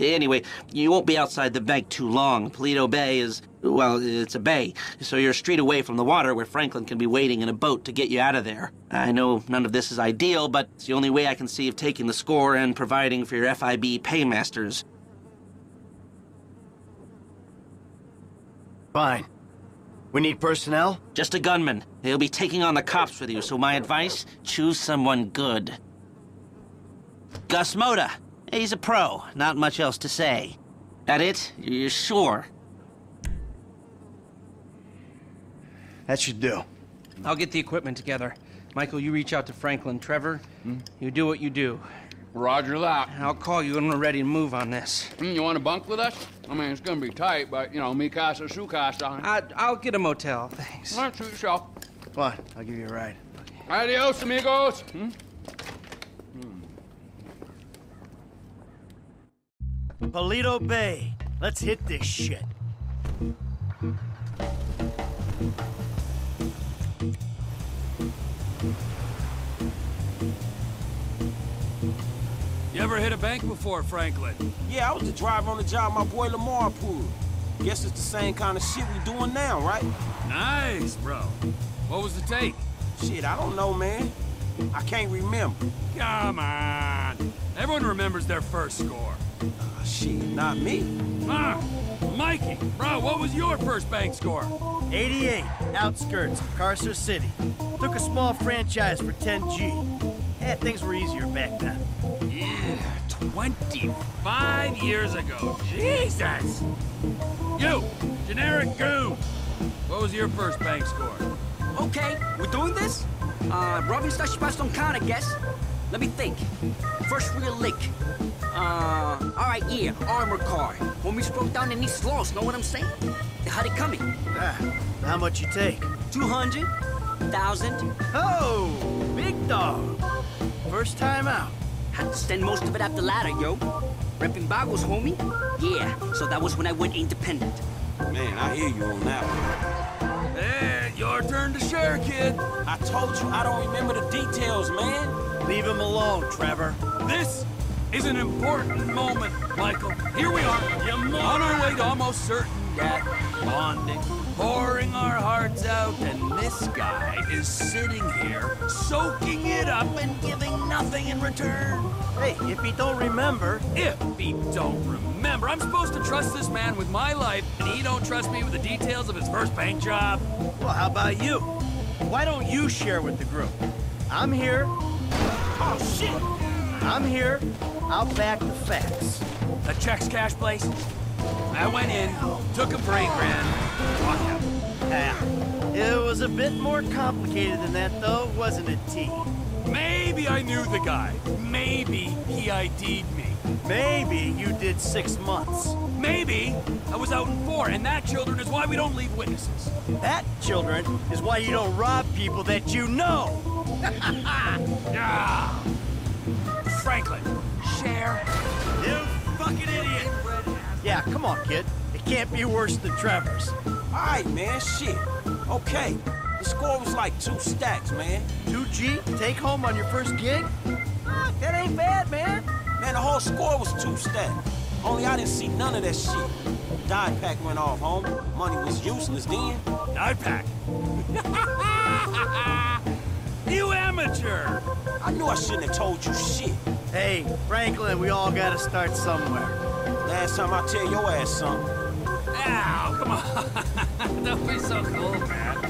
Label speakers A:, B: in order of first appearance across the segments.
A: Anyway, you won't be outside the bank too long. Paleto Bay is, well, it's a bay, so you're a street away from the water where Franklin can be waiting in a boat to get you out of there. I know none of this is ideal, but it's the only way I can see of taking the score and providing for your FIB paymasters.
B: Fine. We need personnel?
A: Just a gunman. He'll be taking on the cops with you, so my advice, choose someone good. Gus Mota. He's a pro. Not much else to say. That it? You're sure?
B: That should do.
C: I'll get the equipment together. Michael, you reach out to Franklin. Trevor, you do what you do.
D: Roger that.
C: I'll call you when we're ready to move on this.
D: Hmm, You want to bunk with us? I mean, it's gonna be tight, but, you know, mi casa, su casa.
C: I, I'll get a motel, thanks.
D: All right, suit yourself.
B: Come on, I'll give you a ride.
D: Adios, amigos. Hmm?
B: Paleto Bay. Let's hit this shit.
E: You ever hit a bank before, Franklin?
F: Yeah, I was the driver on the job my boy Lamar pulled. Guess it's the same kind of shit we doing now, right?
E: Nice, bro. What was the take?
F: Shit, I don't know, man. I can't remember.
E: Come on. Everyone remembers their first score.
F: Ah, shit, not me.
E: Ah, Mikey, bro, what was your first bank score?
B: 88, outskirts of Carcer City. Took a small franchise for 10G. Yeah, things were easier back then.
E: Yeah, 25 years ago. Jesus! You, generic goon. What was your first bank score?
G: Okay, we're doing this? Uh, robbing Stashipas don't count, I guess. Let me think. First real lick. Uh, alright, yeah, armor car. When we broke down in East Los, know what I'm saying? How'd it coming?
B: Ah, how much you take?
G: 200? 1,000?
B: Oh, big dog. First time out.
G: Had to spend most of it at the ladder, yo. Repping Vagos, homie? Yeah, so that was when I went independent.
F: Man, I hear you on that one.
E: Eh, your turn to share, kid.
F: I told you I don't remember the details, man.
B: Leave him alone, Trevor.
E: This is an important moment, Michael. Here we are, on our way to almost certain death, bonding, pouring our hearts out, and this guy is sitting here, soaking it up and giving nothing in return.
B: Hey, if he don't remember,
E: If he don't remember, I'm supposed to trust this man with my life, and he don't trust me with the details of his first bank job.
B: well, how about you? Why don't you share with the group? I'm here.
F: Oh, shit!
B: I'm here. I'll back the facts.
E: The checks cash place. I went in, took a eight grand, walked out.
B: Ah, it was a bit more complicated than that, though, wasn't it, T?
E: Maybe I knew the guy. Maybe he ID'd me.
B: Maybe you did six months.
E: Maybe I was out in four, and that, children, is why we don't leave witnesses.
B: That, children, is why you don't rob people that you know.
E: Ah. Franklin, share.
B: You fucking idiot! Yeah, come on, kid. It can't be worse than Trevor's.
F: Alright, man, shit. Okay. The score was like two stacks, man.
B: 2G, take home on your first gig? Ah, that ain't bad, man.
F: Man, the whole score was two stacks. Only I didn't see none of that shit. Die pack went off, home. Money was useless then.
E: Die pack. you amateur.
F: I knew I shouldn't have told you shit.
B: Hey, Franklin, we all gotta start somewhere.
F: Last time I tell your ass something.
E: Ow, come on. Don't be so cool, man.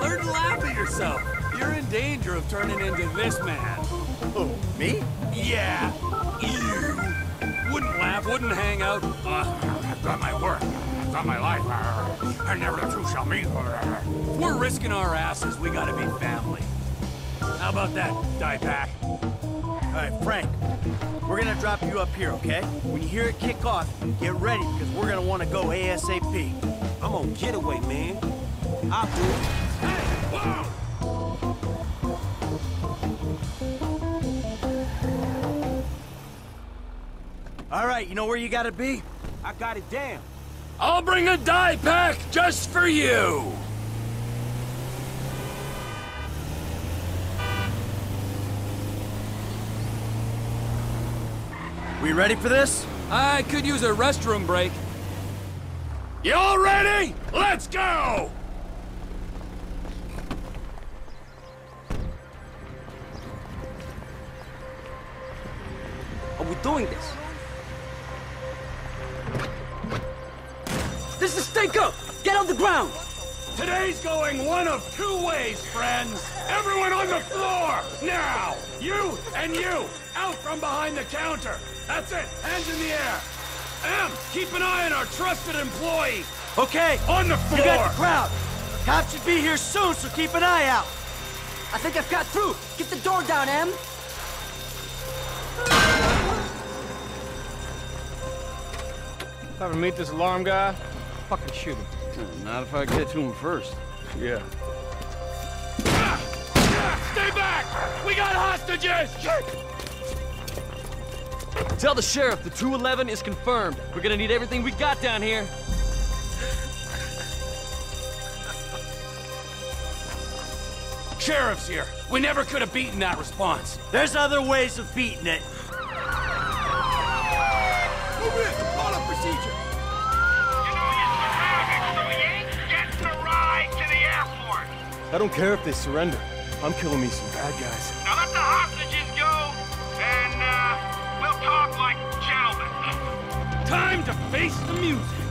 E: Learn to laugh at yourself. You're in danger of turning into this man.
B: Who, me?
E: Yeah, you. Wouldn't laugh, wouldn't hang out. Uh, I've done my work. I've done my life. Uh, and never the truth shall meet. Uh, we're risking our asses. We gotta be family. How about that, die pack?
B: All right, Frank, We're gonna drop you up here, okay? When you hear it kick off, get ready because we're gonna want to go ASAP.
F: I'm on getaway, man. I'll do it.
B: All right, you know where you gotta be?
F: I got it down.
E: I'll bring a die pack just for you.
B: We ready for this?
E: I could use a restroom break. Y'all ready? Let's go!
G: Are we doing this? This is stink up! Get on the ground!
E: Today's going one of two ways, friends. Everyone on the floor, now! You and you, out from behind the counter. That's it, hands in the air. M, keep an eye on our trusted employee.
B: Okay.
E: On the floor!
B: You got the
E: floor.
B: crowd. Cops should be here soon, so keep an eye out.
G: I think I've got through. Get the door down, Em.
D: If I ever meet this alarm guy, fucking shoot him.
C: Not if I get to him first.
D: Yeah.
E: Stay back! We got hostages!
H: Tell the sheriff the 211 is confirmed. We're gonna need everything we got down here.
E: Sheriff's here. We never could have beaten that response.
B: There's other ways of beating it. Follow-up procedure. Get the ride to the airport.
I: I don't care if they surrender. I'm killing me some bad guys.
J: Now let the hostages
E: face the music.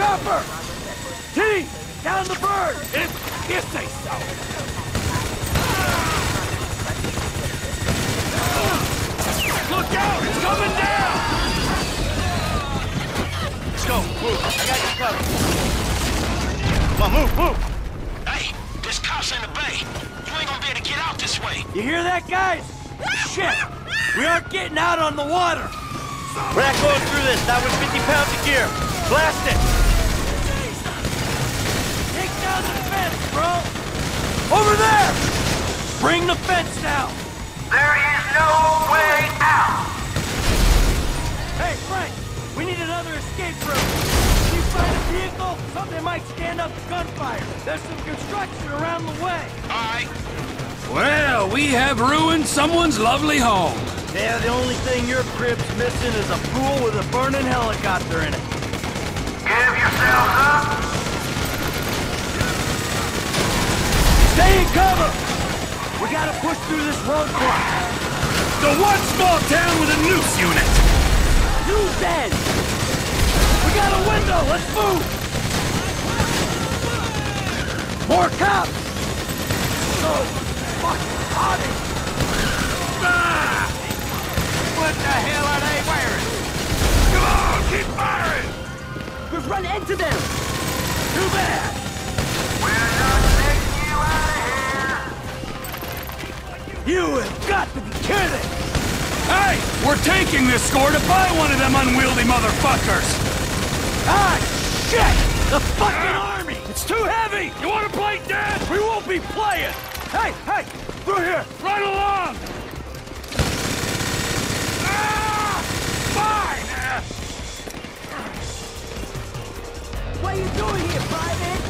B: Chopper! T! Down the bird!
E: If you say so. Look out! It's coming down!
B: Let's go. Move. I got you covered. Come on, move, move.
F: Hey, there's cops in the bay. You ain't gonna be able to get out this way.
B: You hear that, guys? Shit! We aren't getting out on the water! We're not going through this, not with 50 pounds of gear. Blast it! Bro! Over there! Bring the fence down!
J: There is no way out.
B: Hey, Frank! We need another escape route! Can you find a vehicle? Something might stand up to gunfire. There's some construction around the way.
F: All right.
E: Well, we have ruined someone's lovely home.
B: Yeah, the only thing your crib's missing is a pool with a burning helicopter in it.
J: Give yourselves up.
B: Stay in cover! We gotta push through this roadblock.
E: The one small town with a NOOSE unit.
B: Use that! We got a window! Let's move! More cops! So fucking hot!
E: Ah!
J: What the hell are they wearing?
E: Come on, keep firing!
G: We've run into them!
B: Too bad!
J: You
B: have got to be kidding!
E: Hey, we're taking this score to buy one of them unwieldy motherfuckers.
B: Ah, shit! The fucking army!
E: It's too heavy. You want to play dead?
B: We won't be playing! Hey, hey! Through here!
E: Run along. Ah! Fine.
G: What are you doing here, Private?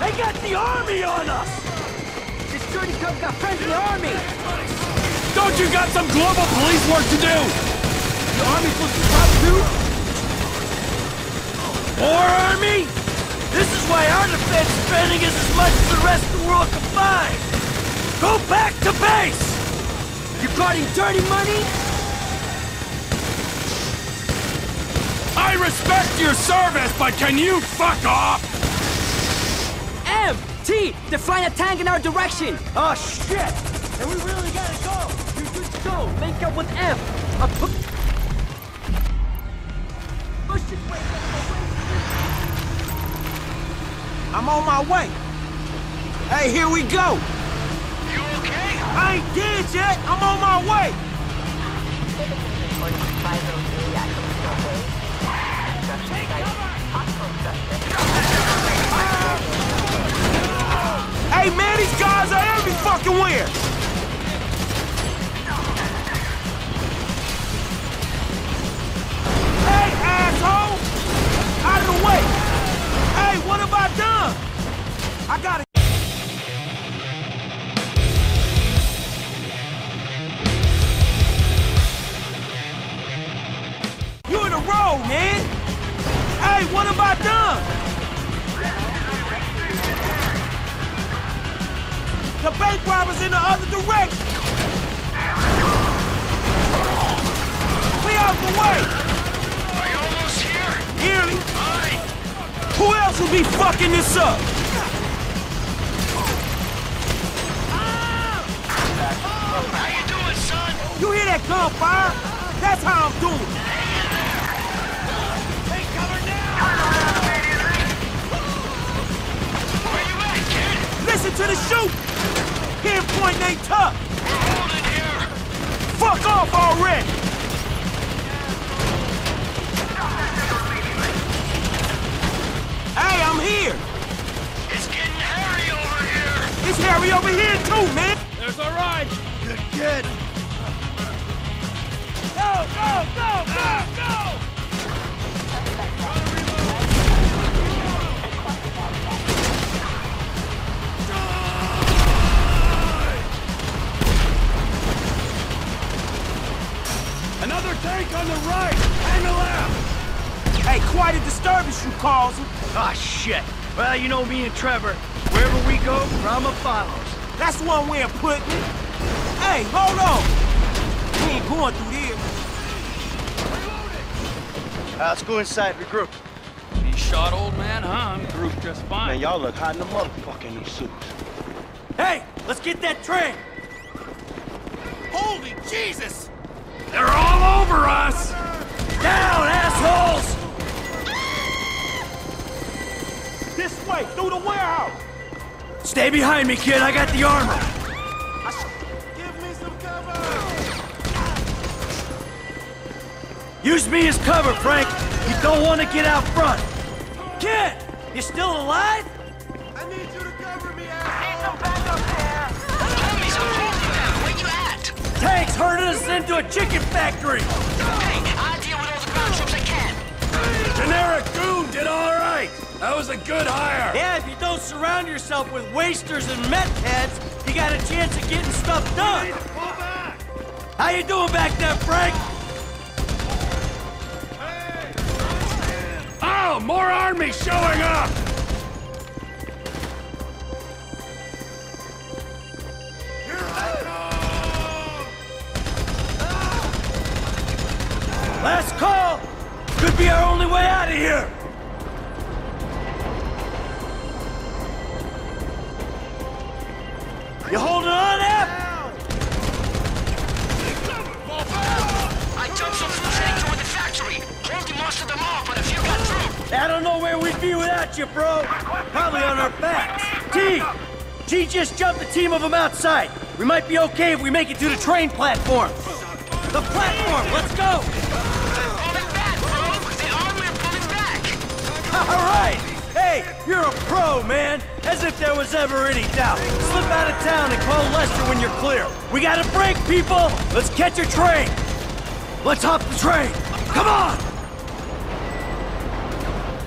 B: They got the army on us!
G: Dirty cunt got friends in the army!
E: Don't you got some global police work to do?
G: The army's supposed to stop too?
B: More army? This is why our defense spending is as much as the rest of the world combined! Go back to base!
G: You guarding dirty money?
E: I respect your service, but can you fuck off?
G: M! T! They're flying a tank in our direction!
B: Oh, shit! And we really gotta go!
G: You just go! Link up with M! I'll put... Push it! Wait,
F: I'm on my way. Hey, here we go.
J: You okay?
F: I ain't dead yet. I'm on my way. Hey, man, these guys are every fucking where. Hey, asshole! Out of the way! Hey, what have I done? I gotta... else would be fucking this up?
J: How you doing, son?
F: You hear that gunfire? That's how I'm doing.
J: Take cover now! Where you at, kid?
F: Listen to the shoot. Pinpoint ain't tough.
J: Hold it here.
F: Fuck off already. Hey, I'm here.
J: It's getting hairy over here.
F: It's hairy over here too, man.
D: There's a ride.
B: Good kid!
F: Go, go, go, go, go.
B: Another tank on the right! Hang a left!
F: Hey, quite a disturbance you caused.
B: Ah, shit. Well, you know me and Trevor. Wherever we go, Rama follows.
F: That's one way of putting it. Hey, hold on. We ain't going through there.
I: Uh, let's go inside, regroup.
E: He shot old man, huh? I'm through just fine.
I: Man, y'all look hot in the motherfucker in these suits.
B: Hey, let's get that train!
J: Holy Jesus!
E: They're all over us!
B: Down, assholes!
F: This way, through the warehouse.
B: Stay behind me, kid. I got the armor.
F: Give me some cover.
B: Use me as cover, Frank. You don't want to get out front. Kid, you still alive?
F: I need you to cover me,
J: Homies, I'm holding now. Where you at?
B: Tanks herded us into a chicken factory.
J: Hey, I'll deal with all the ground troops I can.
B: Generic goon did all right.
E: That was a good hire!
B: Yeah, if you don't surround yourself with wasters and meth heads, you got a chance of getting stuff done. How you doing back there, Frank?
E: Oh, more army showing up!
B: Last call. Could be our only way out of here. You holding on, F?
J: I dumped some food tanks the factory. Holding most of them off, but a few got through.
B: I don't know where we'd be without you, bro. Probably on our backs. T! G just jumped a team of them outside. We might be okay if we make it to the train platform. The platform, let's go!
J: Pulling back, bro. The army are pulling back.
B: All right! Hey, you're a pro, man! As if there was ever any doubt. Slip out of town and call Lester when you're clear. We got a break, people! Let's catch a train! Let's hop the train! Come on!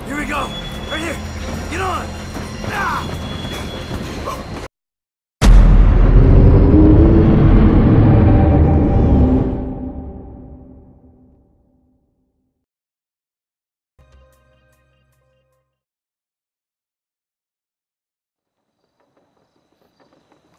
B: Here we go. Right here. Get on! Ah!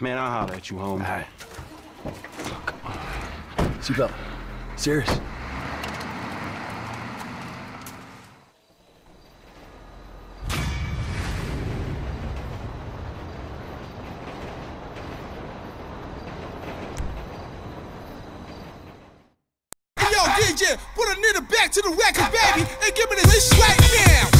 I: Man, I'll holler at you, homie.
E: All right. Seatbelt. Serious.
K: Yo, DJ, put a nigga back to the record, baby, and give me this right now.